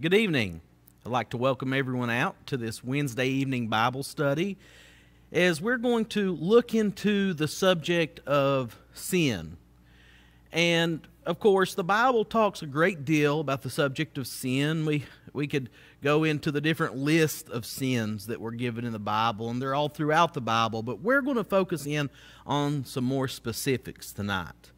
Good evening. I'd like to welcome everyone out to this Wednesday evening Bible study as we're going to look into the subject of sin. And of course, the Bible talks a great deal about the subject of sin. We we could go into the different list of sins that were given in the Bible, and they're all throughout the Bible, but we're going to focus in on some more specifics tonight.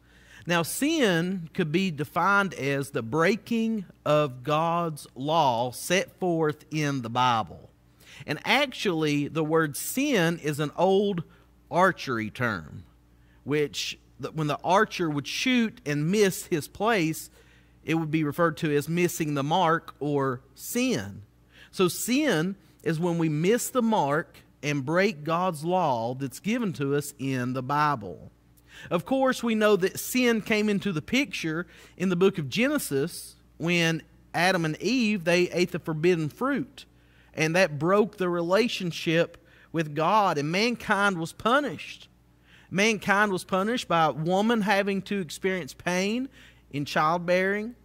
Now, sin could be defined as the breaking of God's law set forth in the Bible. And actually, the word sin is an old archery term, which when the archer would shoot and miss his place, it would be referred to as missing the mark or sin. So, sin is when we miss the mark and break God's law that's given to us in the Bible. Of course, we know that sin came into the picture in the book of Genesis when Adam and Eve they ate the forbidden fruit and that broke the relationship with God and mankind was punished. Mankind was punished by a woman having to experience pain in childbearing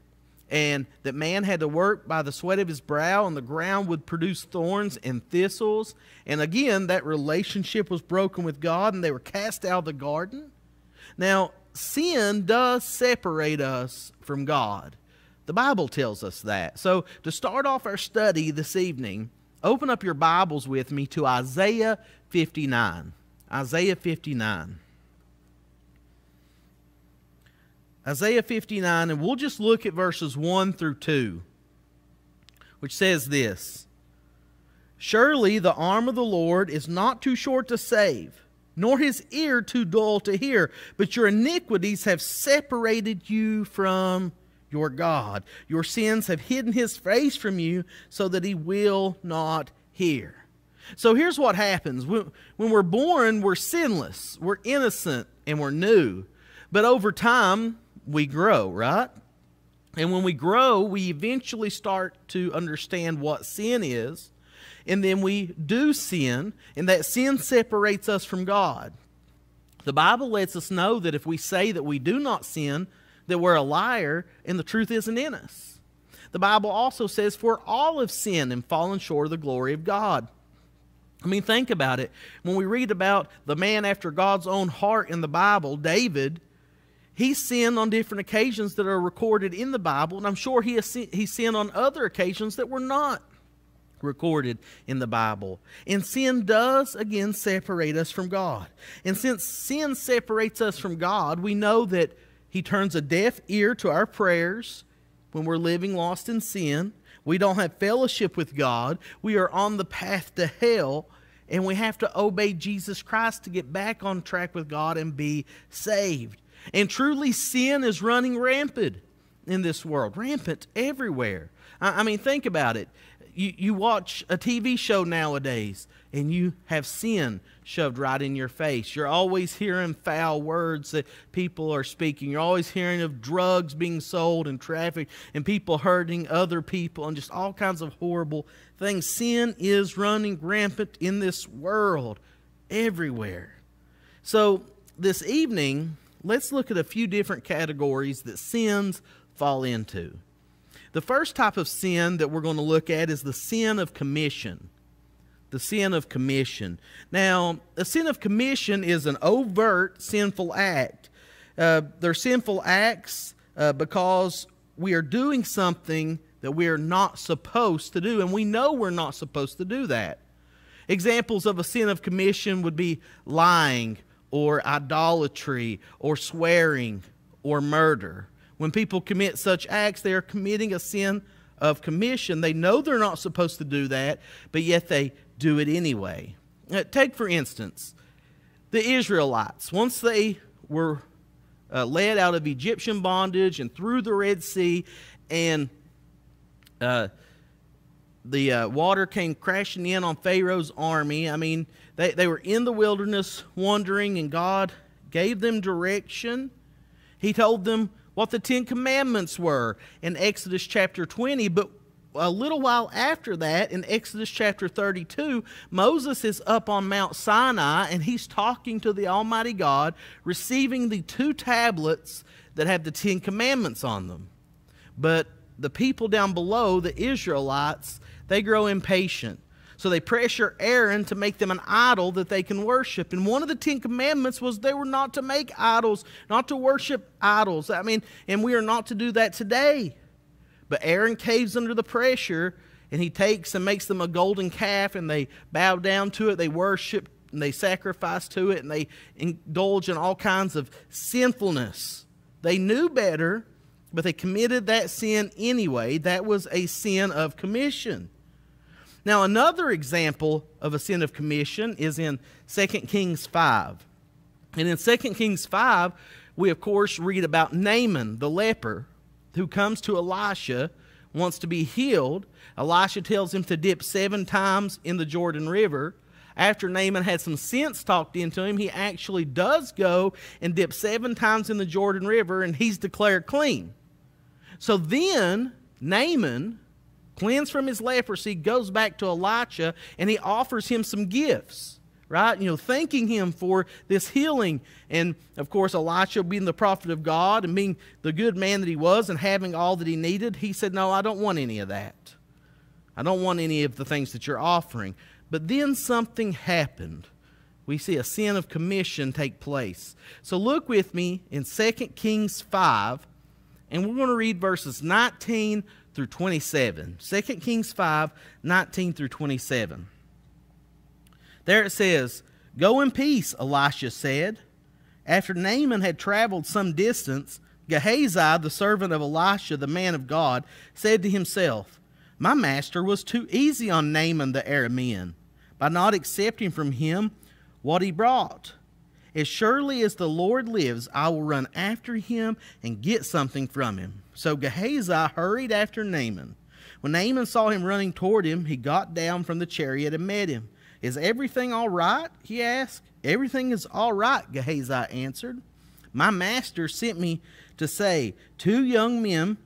and that man had to work by the sweat of his brow, and the ground would produce thorns and thistles. And again, that relationship was broken with God, and they were cast out of the garden. Now, sin does separate us from God. The Bible tells us that. So, to start off our study this evening, open up your Bibles with me to Isaiah 59. Isaiah 59. Isaiah 59, and we'll just look at verses 1 through 2, which says this Surely the arm of the Lord is not too short to save nor his ear too dull to hear. But your iniquities have separated you from your God. Your sins have hidden his face from you so that he will not hear. So here's what happens when, we're born, we're sinless, we're innocent, and we're new. But over time, we grow, right? And when we grow, we eventually start to understand what sin is and then we do sin, and that sin separates us from God. The Bible lets us know that if we say that we do not sin, that we're a liar and the truth isn't in us. The Bible also says, For all have sinned and fallen short of the glory of God. I mean, think about it. When we read about the man after God's own heart in the Bible, David, he sinned on different occasions that are recorded in the Bible, and I'm sure he, he sinned on other occasions that were not recorded in the Bible. And sin does, again, separate us from God. And since sin separates us from God, we know that He turns a deaf ear to our prayers when we're living lost in sin. We don't have fellowship with God. We are on the path to hell. And we have to obey Jesus Christ to get back on track with God and be saved. And truly, sin is running rampant in this world, rampant everywhere. I, mean, think about it you, you watch a TV show nowadays and you have sin shoved right in your face. You're always hearing foul words that people are speaking. You're always hearing of drugs being sold and trafficked and people hurting other people and just all kinds of horrible things. Sin is running rampant in this world everywhere. So, this evening, let's look at a few different categories that sins fall into. The first type of sin that we're going to look at is the sin of commission. The sin of commission. Now, a sin of commission is an overt sinful act. Uh, they're sinful acts uh, because we are doing something that we are not supposed to do, and we know we're not supposed to do that. Examples of a sin of commission would be lying, or idolatry, or swearing, or murder. When people commit such acts, they are committing a sin of commission. They know they're not supposed to do that, but yet they do it anyway. Uh, take, for instance, the Israelites. Once they were uh, led out of Egyptian bondage and through the Red Sea, and uh, the uh, water came crashing in on Pharaoh's army. I mean, they, they were in the wilderness wandering, and God gave them direction. He told them what the Ten Commandments were in Exodus chapter 20. But a little while after that, in Exodus chapter 32, Moses is up on Mount Sinai and he's talking to the Almighty God, receiving the two tablets that have the Ten Commandments on them. But the people down below, the Israelites, they grow impatient. So they pressure Aaron to make them an idol that they can worship. And one of the Ten Commandments was they were not to make idols, not to worship idols. I mean, and we are not to do that today. But Aaron caves under the pressure and he takes and makes them a golden calf and they bow down to it, they worship and they sacrifice to it and they indulge in all kinds of sinfulness. They knew better, but they committed that sin anyway. That was a sin of commission. Now, another example of a sin of commission is in 2 Kings 5. And in 2 Kings 5, we of course read about Naaman the leper who comes to Elisha, wants to be healed. Elisha tells him to dip seven times in the Jordan River. After Naaman had some sense talked into him, he actually does go and dip seven times in the Jordan River, and he's declared clean. So then Naaman, cleansed from his leprosy, goes back to Elisha and he offers him some gifts, right? You know, thanking him for this healing. And of course, Elisha, being the prophet of God and being the good man that he was and having all that he needed, he said, No, I don't want any of that. I don't want any of the things that you're offering. But then something happened. We see a sin of commission take place. So look with me in 2 Kings 5 and we're going to read verses 19 through 27. 2 Kings 5, 19 through 27. There it says, Go in peace, Elisha said. After Naaman had traveled some distance, Gehazi, the servant of Elisha, the man of God, said to himself, My master was too easy on Naaman the Aramean by not accepting from him what he brought. As surely as the Lord lives, I will run after him and get something from him. So Gehazi hurried after Naaman. When Naaman saw him running toward him, he got down from the chariot and met him. Is everything all right? he asked. Everything is all right, Gehazi answered. My master sent me to say, Two young men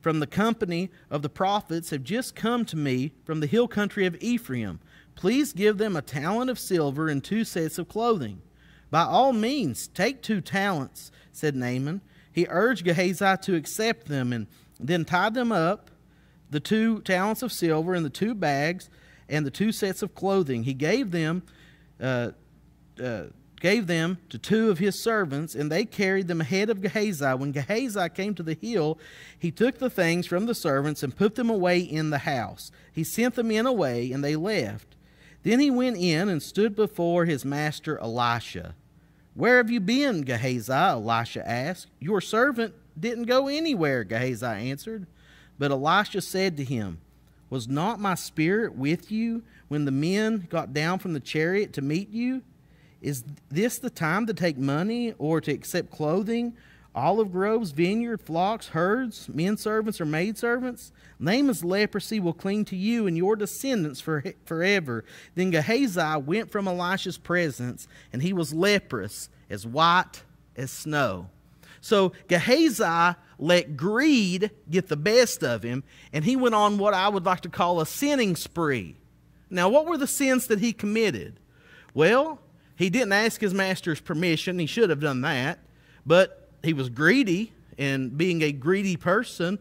from the company of the prophets have just come to me from the hill country of Ephraim. Please give them a talent of silver and two sets of clothing. By all means, take two talents, said Naaman. He urged Gehazi to accept them and then tied them up, the two talents of silver and the two bags and the two sets of clothing. He gave them, uh, uh, gave them to two of his servants, and they carried them ahead of Gehazi. When Gehazi came to the hill, he took the things from the servants and put them away in the house. He sent the men away, and they left. Then he went in and stood before his master Elisha. Where have you been, Gehazi? Elisha asked. Your servant didn't go anywhere, Gehazi answered. But Elisha said to him, Was not my spirit with you when the men got down from the chariot to meet you? Is this the time to take money or to accept clothing olive groves, vineyard, flocks, herds, men servants, or maid servants. Naaman's leprosy will cling to you and your descendants for, forever. Then Gehazi went from Elisha's presence, and he was leprous, as white as snow. So Gehazi let greed get the best of him, and he went on what I would like to call a sinning spree. Now, what were the sins that he committed? Well, he didn't ask his master's permission. He should have done that. But he was greedy, and being a greedy person,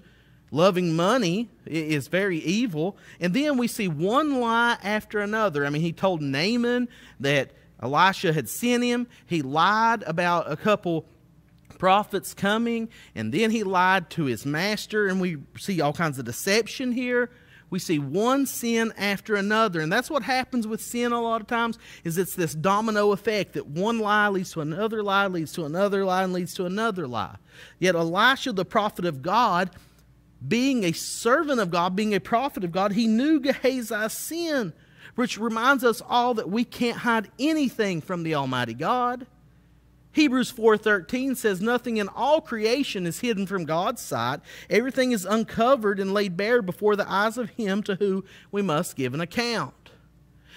loving money is very evil. And then we see one lie after another. I mean, he told Naaman that Elisha had sent him. He lied about a couple prophets coming, and then he lied to his master. And we see all kinds of deception here we see one sin after another and that's what happens with sin a lot of times is it's this domino effect that one lie leads to another lie leads to another lie and leads to another lie. Yet elisha the prophet of god being a servant of god being a prophet of god he knew gehazi's sin which reminds us all that we can't hide anything from the almighty god Hebrews 4:13 says nothing in all creation is hidden from God's sight. Everything is uncovered and laid bare before the eyes of him to whom we must give an account.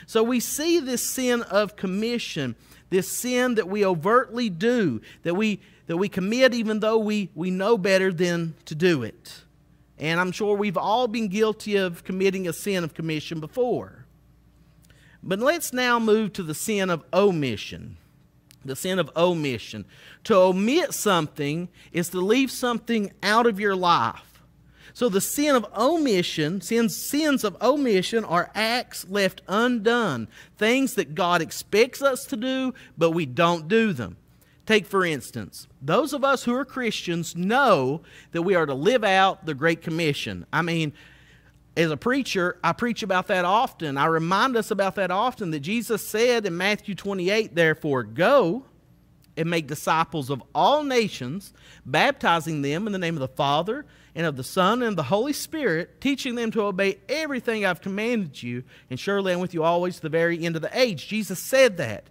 So we see this sin of commission, this sin that we overtly do, that we that we commit even though we, we know better than to do it. And I'm sure we've all been guilty of committing a sin of commission before. But let's now move to the sin of omission the sin of omission. To omit something is to leave something out of your life. So the sin of omission, sins, sins of omission are acts left undone, things that God expects us to do, but we don't do them. Take, for instance, those of us who are Christians know that we are to live out the Great Commission. I mean, as a preacher, I preach about that often. I remind us about that often that Jesus said in Matthew 28, therefore, go and make disciples of all nations, baptizing them in the name of the Father and of the Son and of the Holy Spirit, teaching them to obey everything I've commanded you, and surely I'm with you always to the very end of the age. Jesus said that.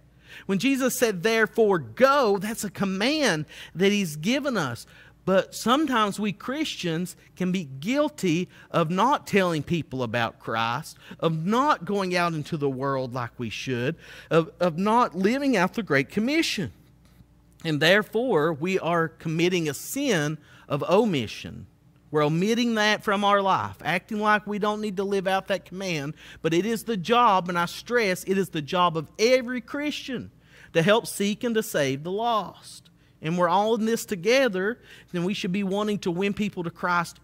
When Jesus said, therefore, go, that's a command that He's given us. But sometimes we Christians can be guilty of not telling people about Christ, of not going out into the world like we should, of, of not living out the Great Commission. And therefore, we are committing a sin of omission. We're omitting that from our life, acting like we don't need to live out that command. But it is the job, and I stress, it is the job of every Christian to help seek and to save the lost and we're all in this together, then we should be wanting to win people to Christ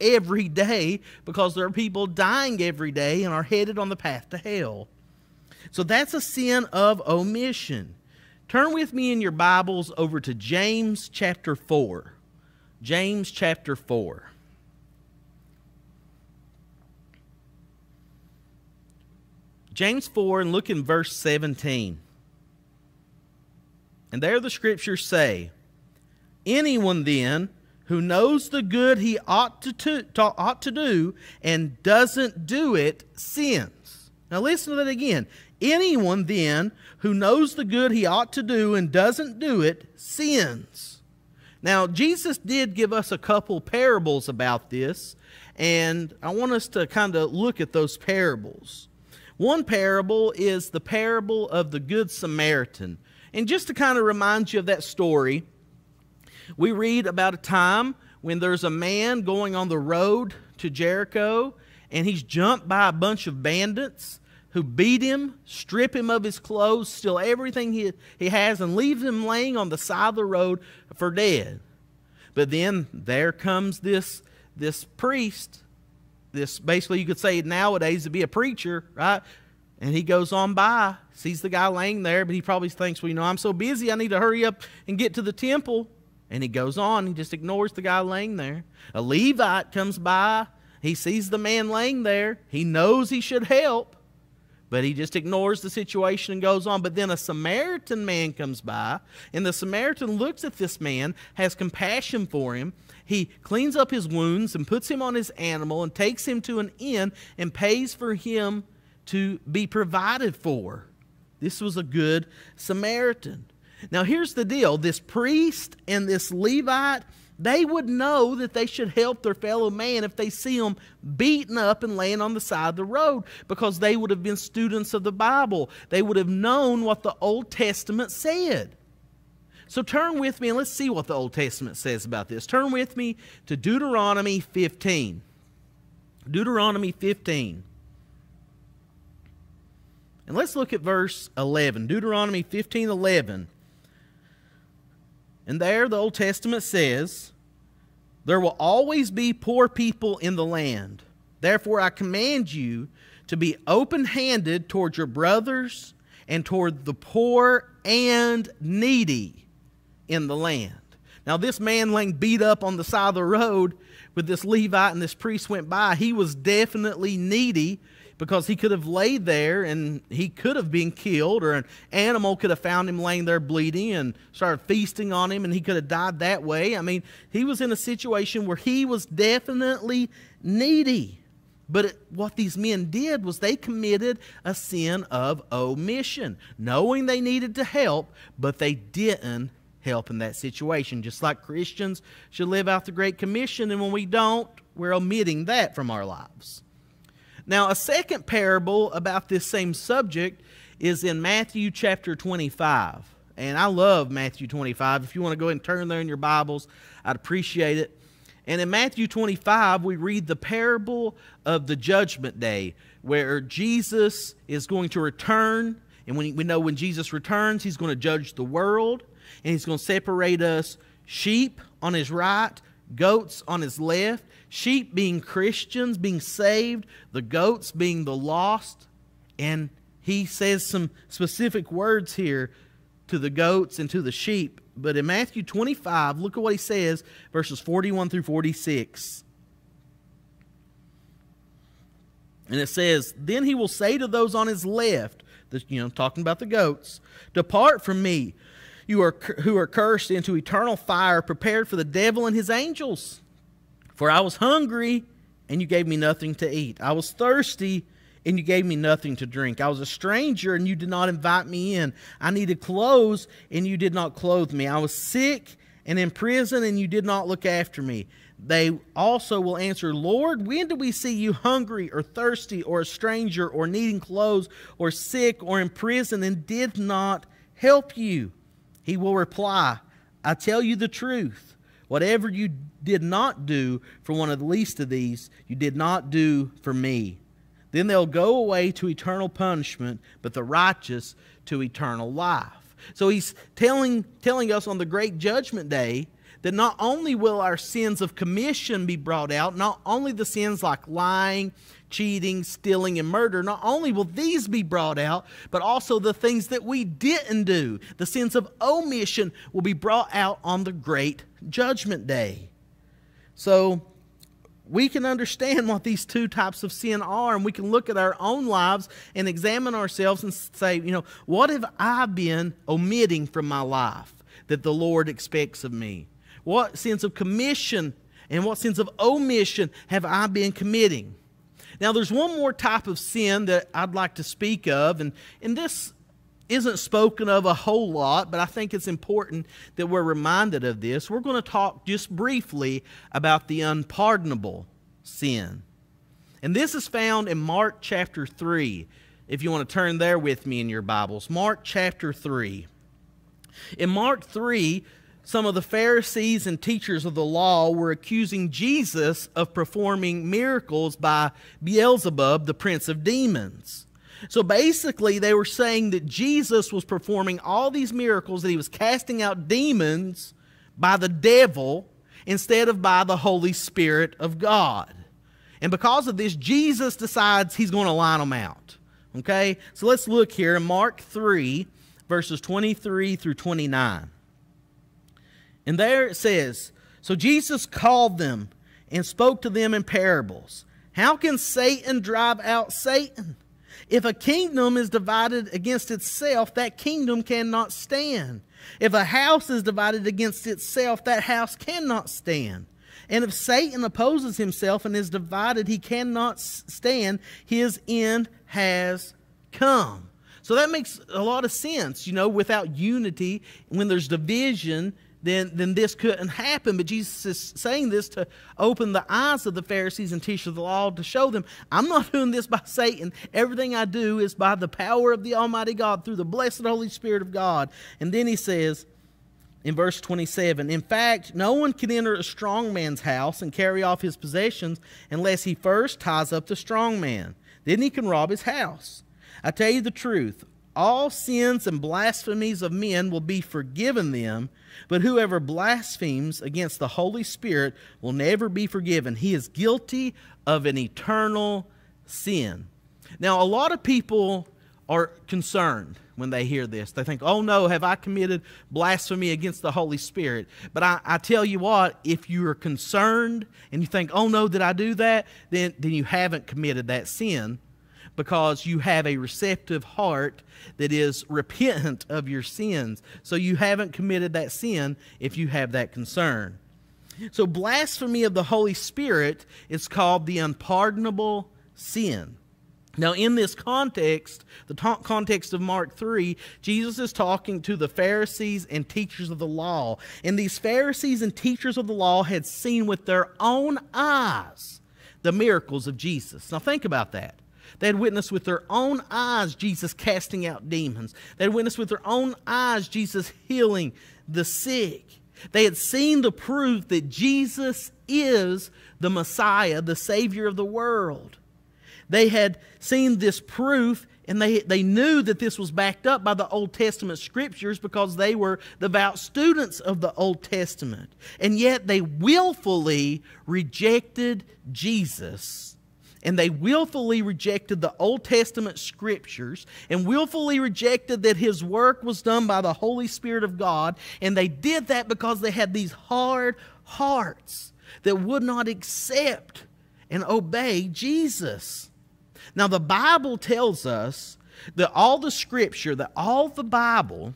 every day because there are people dying every day and are headed on the path to hell. So that's a sin of omission. Turn with me in your Bibles over to James chapter 4. James chapter 4. James 4, and look in verse 17. And there the scriptures say, Anyone then who knows the good he ought to, to, to, ought to do and doesn't do it sins. Now listen to that again. Anyone then who knows the good he ought to do and doesn't do it sins. Now, Jesus did give us a couple parables about this, and I want us to kind of look at those parables. One parable is the parable of the Good Samaritan. And just to kind of remind you of that story, we read about a time when there's a man going on the road to Jericho and he's jumped by a bunch of bandits who beat him, strip him of his clothes, steal everything he, he has, and leave him laying on the side of the road for dead. But then there comes this, this priest, this basically you could say nowadays to be a preacher, right? And he goes on by, sees the guy laying there, but he probably thinks, well, you know, I'm so busy, I need to hurry up and get to the temple. And he goes on, he just ignores the guy laying there. A Levite comes by, he sees the man laying there, he knows he should help, but he just ignores the situation and goes on. But then a Samaritan man comes by, and the Samaritan looks at this man, has compassion for him. He cleans up his wounds and puts him on his animal and takes him to an inn and pays for him to be provided for. This was a good Samaritan. Now, here's the deal this priest and this Levite, they would know that they should help their fellow man if they see him beaten up and laying on the side of the road because they would have been students of the Bible. They would have known what the Old Testament said. So turn with me and let's see what the Old Testament says about this. Turn with me to Deuteronomy 15. Deuteronomy 15. And let's look at verse 11. Deuteronomy 15 11. And there the Old Testament says, There will always be poor people in the land. Therefore, I command you to be open handed toward your brothers and toward the poor and needy in the land. Now, this man laying beat up on the side of the road with this Levite and this priest went by, he was definitely needy because he could have laid there and he could have been killed, or an animal could have found him laying there bleeding and started feasting on him, and he could have died that way. I mean, he was in a situation where he was definitely needy. But what these men did was they committed a sin of omission, knowing they needed to help, but they didn't help in that situation. Just like Christians should live out the Great Commission, and when we don't, we're omitting that from our lives. Now, a second parable about this same subject is in Matthew chapter 25. And I love Matthew 25. If you want to go ahead and turn there in your Bibles, I'd appreciate it. And in Matthew 25, we read the parable of the judgment day, where Jesus is going to return. And we know when Jesus returns, he's going to judge the world, and he's going to separate us sheep on his right, goats on his left, sheep being Christians, being saved, the goats being the lost. And he says some specific words here to the goats and to the sheep. But in Matthew 25, look at what he says, verses 41 through 46. And it says, Then he will say to those on his left, you know, talking about the goats, Depart from me, you are who are cursed into eternal fire prepared for the devil and his angels. For I was hungry, and you gave me nothing to eat. I was thirsty, and you gave me nothing to drink. I was a stranger, and you did not invite me in. I needed clothes, and you did not clothe me. I was sick and in prison, and you did not look after me. They also will answer, Lord, when did we see you hungry or thirsty or a stranger or needing clothes or sick or in prison and did not help you? He will reply, I tell you the truth. Whatever you did not do for one of the least of these, you did not do for me. Then they'll go away to eternal punishment, but the righteous to eternal life. So he's telling, telling us on the great judgment day that not only will our sins of commission be brought out, not only the sins like lying, cheating, stealing, and murder, not only will these be brought out, but also the things that we didn't do. The sins of omission will be brought out on the great judgment day. So, we can understand what these two types of sin are, and we can look at our own lives and examine ourselves and say, you know, what have I been omitting from my life that the Lord expects of me? What sense of commission and what sense of omission have I been committing? Now, there's one more type of sin that I'd like to speak of, and, and this isn't spoken of a whole lot, but I think it's important that we're reminded of this. We're going to talk just briefly about the unpardonable sin. And this is found in Mark chapter 3, if you want to turn there with me in your Bibles. Mark chapter 3. In Mark 3, some of the Pharisees and teachers of the law were accusing Jesus of performing miracles by Beelzebub, the prince of demons. So basically, they were saying that Jesus was performing all these miracles, that he was casting out demons by the devil instead of by the Holy Spirit of God. And because of this, Jesus decides he's going to line them out. Okay? So let's look here in Mark 3, verses 23 through 29. And there it says, So Jesus called them and spoke to them in parables. How can Satan drive out Satan? If a kingdom is divided against itself, that kingdom cannot stand. If a house is divided against itself, that house cannot stand. And if Satan opposes himself and is divided, he cannot stand. His end has come. So that makes a lot of sense. You know, without unity, when there's division, then, then this couldn't happen. But Jesus is saying this to open the eyes of the Pharisees and teachers of the law to show them, I'm not doing this by Satan. Everything I do is by the power of the Almighty God through the blessed Holy Spirit of God. And then he says, in verse 27 In fact, no one can enter a strong man's house and carry off his possessions unless he first ties up the strong man. Then he can rob his house. I tell you the truth all sins and blasphemies of men will be forgiven them, but whoever blasphemes against the Holy Spirit will never be forgiven. He is guilty of an eternal sin. Now, a lot of people are concerned when they hear this. They think, oh no, have I committed blasphemy against the Holy Spirit? But I, I tell you what, if you are concerned and you think, oh no, did I do that? Then, then you haven't committed that sin because you have a receptive heart that is repentant of your sins. So you haven't committed that sin if you have that concern. So, blasphemy of the Holy Spirit is called the unpardonable sin. Now, in this context, the context of Mark 3, Jesus is talking to the Pharisees and teachers of the law. And these Pharisees and teachers of the law had seen with their own eyes the miracles of Jesus. Now, think about that. They had witnessed with their own eyes Jesus casting out demons. They had witnessed with their own eyes Jesus healing the sick. They had seen the proof that Jesus is the Messiah, the Savior of the world. They had seen this proof And they, they knew that this was backed up by the Old Testament scriptures because they were devout students of the Old Testament. And yet they willfully rejected Jesus. And they willfully rejected the Old Testament scriptures and willfully rejected that his work was done by the Holy Spirit of God. And they did that because they had these hard hearts that would not accept and obey Jesus. Now, the Bible tells us that all the scripture, that all the Bible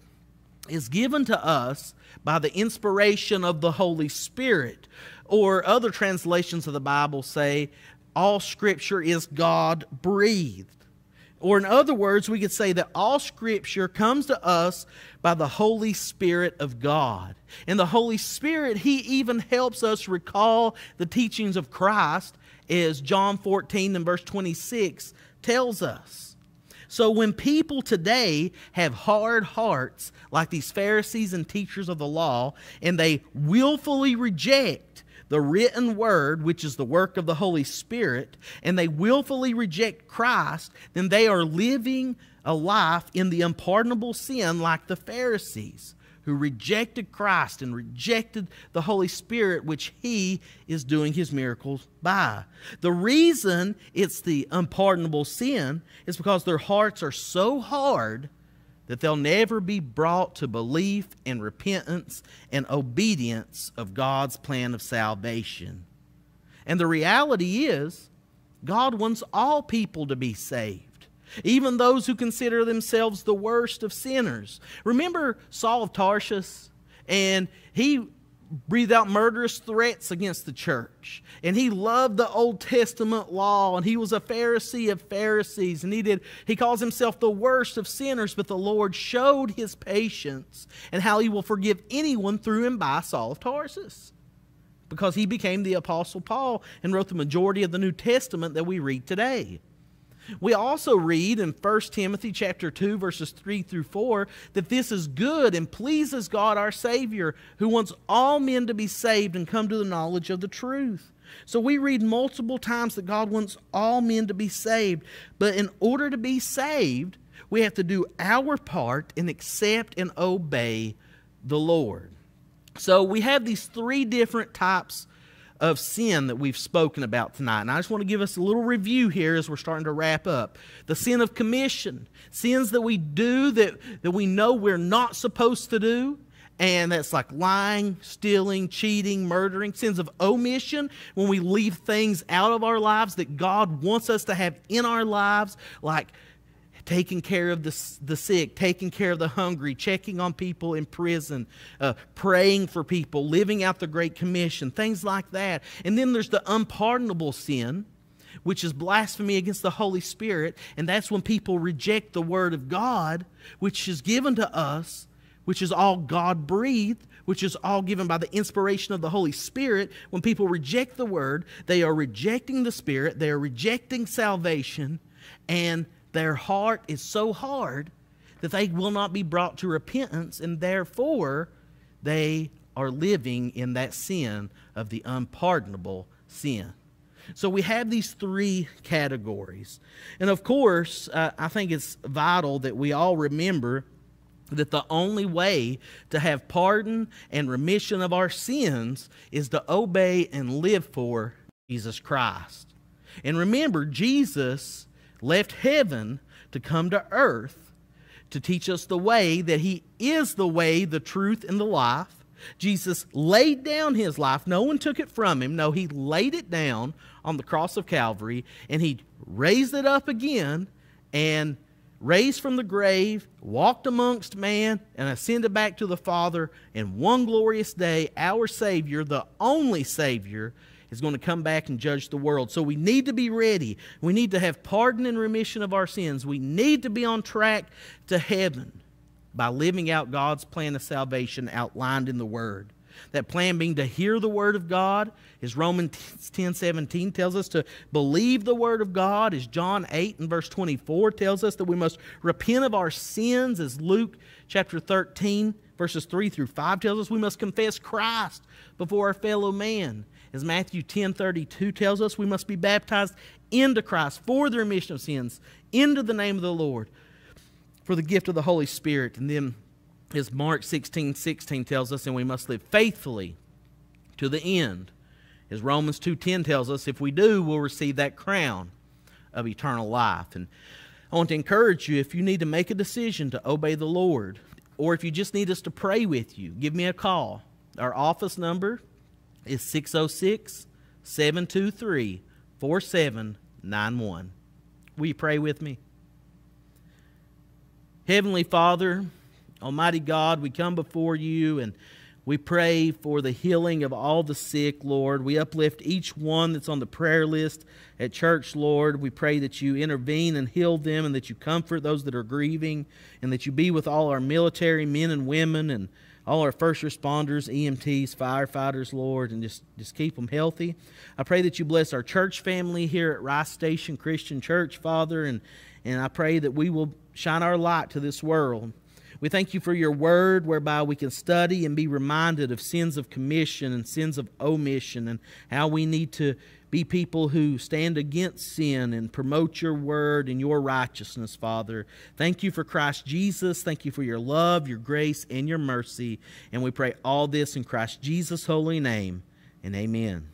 is given to us by the inspiration of the Holy Spirit. Or other translations of the Bible say, all scripture is God breathed. Or, in other words, we could say that all Scripture comes to us by the Holy Spirit of God. And the Holy Spirit, He even helps us recall the teachings of Christ is John 14 and verse 26 tells us. So when people today have hard hearts, like these Pharisees and teachers of the law, and they willfully reject the written word, which is the work of the Holy Spirit, and they willfully reject Christ, then they are living a life in the unpardonable sin like the Pharisees who rejected Christ and rejected the Holy Spirit, which He is doing His miracles by. The reason it's the unpardonable sin is because their hearts are so hard that they'll never be brought to belief and repentance and obedience of God's plan of salvation. And the reality is, God wants all people to be saved even those who consider themselves the worst of sinners. Remember Saul of Tarsus? And he breathed out murderous threats against the church. And he loved the Old Testament law, and he was a Pharisee of Pharisees, and he did he calls himself the worst of sinners, but the Lord showed his patience and how he will forgive anyone through and by Saul of Tarsus. Because he became the apostle Paul and wrote the majority of the New Testament that we read today. We also read in 1 Timothy chapter 2 verses 3 through 4 that this is good and pleases God our Savior who wants all men to be saved and come to the knowledge of the truth. So we read multiple times that God wants all men to be saved, but in order to be saved, we have to do our part and accept and obey the Lord. So we have these three different types of sin that we've spoken about tonight. And I just want to give us a little review here as we're starting to wrap up. The sin of commission, sins that we do that, that we know we're not supposed to do. And that's like lying, stealing, cheating, murdering, sins of omission, when we leave things out of our lives that God wants us to have in our lives, like taking care of the, the sick, taking care of the hungry, checking on people in prison, uh, praying for people, living out the Great Commission, things like that. And then there's the unpardonable sin, which is blasphemy against the Holy Spirit. And that's when people reject the Word of God, which is given to us, which is all God breathed. Which is all given by the inspiration of the Holy Spirit. When people reject the Word, they are rejecting the Spirit, they are rejecting salvation, and their heart is so hard that they will not be brought to repentance, and therefore they are living in that sin of the unpardonable sin. So we have these three categories. And of course, uh, I think it's vital that we all remember that the only way to have pardon and remission of our sins is to obey and live for Jesus Christ. And remember, Jesus left heaven to come to earth to teach us the way, that He is the way, the truth, and the life. Jesus laid down His life. No one took it from Him. No, He laid it down on the cross of Calvary, and He raised it up again and raised from the grave, walked amongst man, and ascended back to the Father. And one glorious day, our Savior, the only Savior, is going to come back and judge the world. So we need to be ready. We need to have pardon and remission of our sins. We need to be on track to heaven by living out God's plan of salvation outlined in the Word. That plan being to hear the Word of God, as Romans 10 17 tells us to believe the Word of God, as John 8 and verse 24 tells us that we must repent of our sins, as Luke chapter 13 verses 3 through 5 tells us we must confess Christ before our fellow man. As Matthew 10 32 tells us, we must be baptized into Christ for the remission of sins into the name of the Lord for the gift of the Holy Spirit. And then, as Mark 16 16 tells us, and we must live faithfully to the end. As Romans 2:10 tells us, if we do, we'll receive that crown of eternal life. And I want to encourage you if you need to make a decision to obey the Lord, or if you just need us to pray with you, give me a call. Our office number is 606 723 4791. Will you pray with me? Heavenly Father, Almighty God, we come before you and we pray for the healing of all the sick, Lord. We uplift each one that's on the prayer list at church, Lord. We pray that you intervene and heal them and that you comfort those that are grieving and that you be with all our military men and women and all our first responders, EMTs, firefighters, Lord, and just, just keep them healthy. I pray that you bless our church family here at Rice Station Christian Church, Father, and, and I pray that we will shine our light to this world we thank you for your word whereby we can study and be reminded of sins of commission and sins of omission and how we need to be people who stand against sin and promote your word and your righteousness, Father. Thank you for Christ Jesus. Thank you for your love, your grace, and your mercy. And we pray all this in Christ Jesus' holy name. And amen.